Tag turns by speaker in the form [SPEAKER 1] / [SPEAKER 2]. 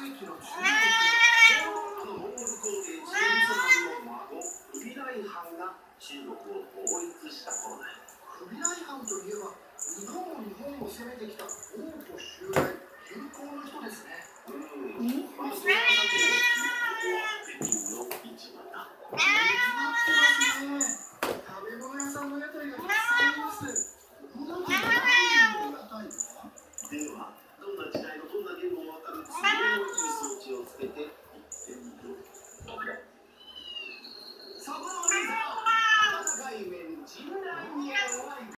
[SPEAKER 1] 世紀の中国
[SPEAKER 2] のモン皇帝チン・の孫クビライハンが中国を統一した頃だ
[SPEAKER 1] クビライハンといえば日本も日本を攻めてきた王と襲来友好の人ですね
[SPEAKER 2] うん、まあ、そ北京の市場だってま
[SPEAKER 1] すね食べ物屋さんの屋台
[SPEAKER 2] Come on.